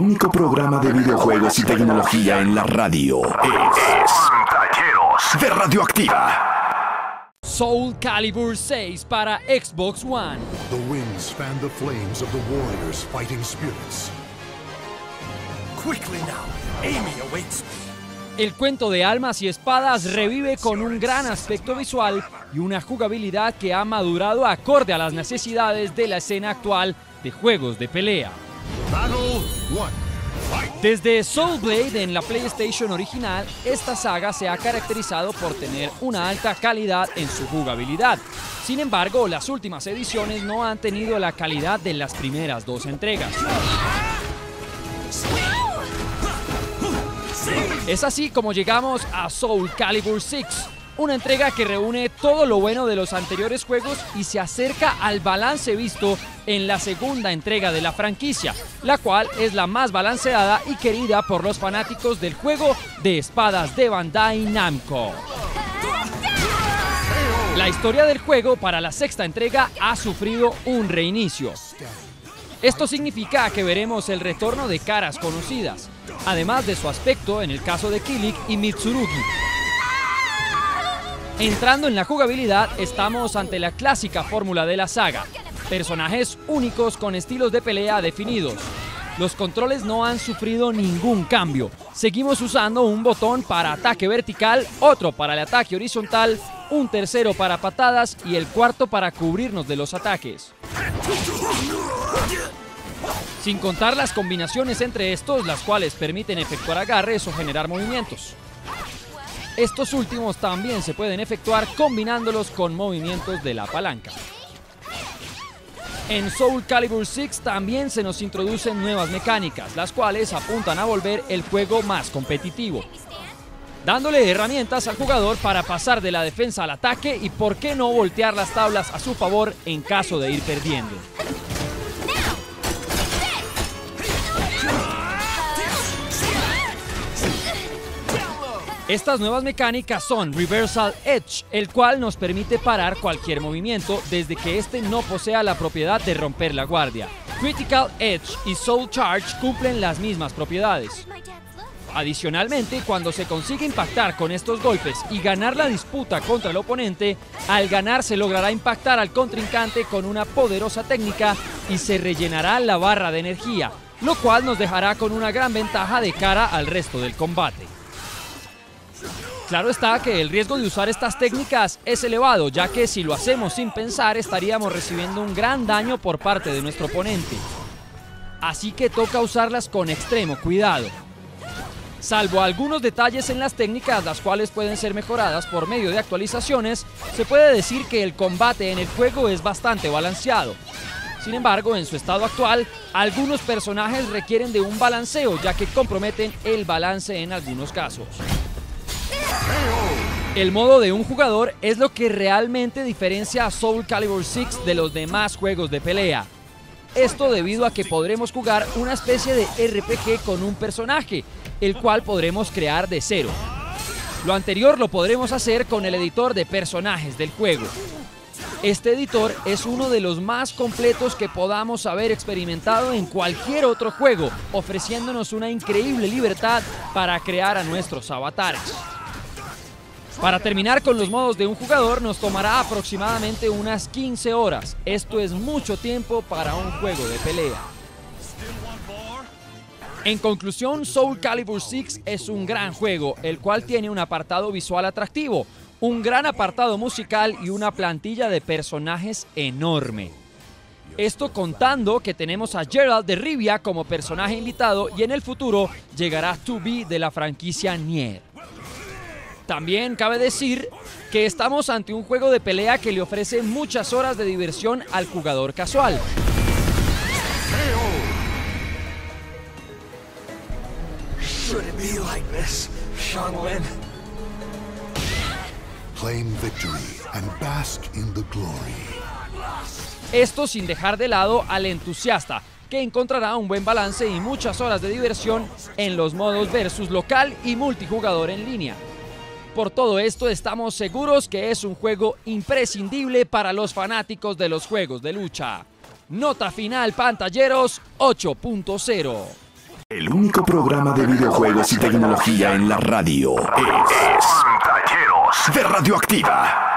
El único programa de videojuegos y tecnología en la radio es Pantalleros de Radioactiva. Soul Calibur 6 para Xbox One. The winds fan the flames of the warrior's fighting spirits. Quickly now, Amy awaits me. El cuento de almas y espadas revive con un gran aspecto visual y una jugabilidad que ha madurado acorde a las necesidades de la escena actual de juegos de pelea. Desde Soul Blade en la PlayStation original, esta saga se ha caracterizado por tener una alta calidad en su jugabilidad. Sin embargo, las últimas ediciones no han tenido la calidad de las primeras dos entregas. Es así como llegamos a Soul Calibur 6, una entrega que reúne todo lo bueno de los anteriores juegos y se acerca al balance visto en la segunda entrega de la franquicia, la cual es la más balanceada y querida por los fanáticos del juego de espadas de Bandai Namco. La historia del juego para la sexta entrega ha sufrido un reinicio. Esto significa que veremos el retorno de caras conocidas, además de su aspecto en el caso de Kilik y Mitsurugi. Entrando en la jugabilidad, estamos ante la clásica fórmula de la saga, personajes únicos con estilos de pelea definidos. Los controles no han sufrido ningún cambio. Seguimos usando un botón para ataque vertical, otro para el ataque horizontal, un tercero para patadas y el cuarto para cubrirnos de los ataques. Sin contar las combinaciones entre estos, las cuales permiten efectuar agarres o generar movimientos. Estos últimos también se pueden efectuar combinándolos con movimientos de la palanca. En Soul Calibur 6 también se nos introducen nuevas mecánicas, las cuales apuntan a volver el juego más competitivo, dándole herramientas al jugador para pasar de la defensa al ataque y por qué no voltear las tablas a su favor en caso de ir perdiendo. Estas nuevas mecánicas son Reversal Edge, el cual nos permite parar cualquier movimiento desde que éste no posea la propiedad de romper la guardia. Critical Edge y Soul Charge cumplen las mismas propiedades. Adicionalmente, cuando se consigue impactar con estos golpes y ganar la disputa contra el oponente, al ganar se logrará impactar al contrincante con una poderosa técnica y se rellenará la barra de energía, lo cual nos dejará con una gran ventaja de cara al resto del combate. Claro está que el riesgo de usar estas técnicas es elevado, ya que si lo hacemos sin pensar estaríamos recibiendo un gran daño por parte de nuestro oponente. Así que toca usarlas con extremo cuidado. Salvo algunos detalles en las técnicas, las cuales pueden ser mejoradas por medio de actualizaciones, se puede decir que el combate en el juego es bastante balanceado. Sin embargo, en su estado actual, algunos personajes requieren de un balanceo, ya que comprometen el balance en algunos casos. El modo de un jugador es lo que realmente diferencia a Soul Calibur 6 de los demás juegos de pelea. Esto debido a que podremos jugar una especie de RPG con un personaje, el cual podremos crear de cero. Lo anterior lo podremos hacer con el editor de personajes del juego. Este editor es uno de los más completos que podamos haber experimentado en cualquier otro juego, ofreciéndonos una increíble libertad para crear a nuestros avatares. Para terminar con los modos de un jugador nos tomará aproximadamente unas 15 horas. Esto es mucho tiempo para un juego de pelea. En conclusión, Soul Calibur 6 es un gran juego, el cual tiene un apartado visual atractivo, un gran apartado musical y una plantilla de personajes enorme. Esto contando que tenemos a Gerald de Rivia como personaje invitado y en el futuro llegará 2B de la franquicia Nier. También cabe decir que estamos ante un juego de pelea que le ofrece muchas horas de diversión al jugador casual. Esto sin dejar de lado al entusiasta, que encontrará un buen balance y muchas horas de diversión en los modos versus local y multijugador en línea. Por todo esto estamos seguros que es un juego imprescindible para los fanáticos de los juegos de lucha. Nota final pantalleros 8.0. El único programa de videojuegos y tecnología en la radio es, Pantalleros de Radioactiva.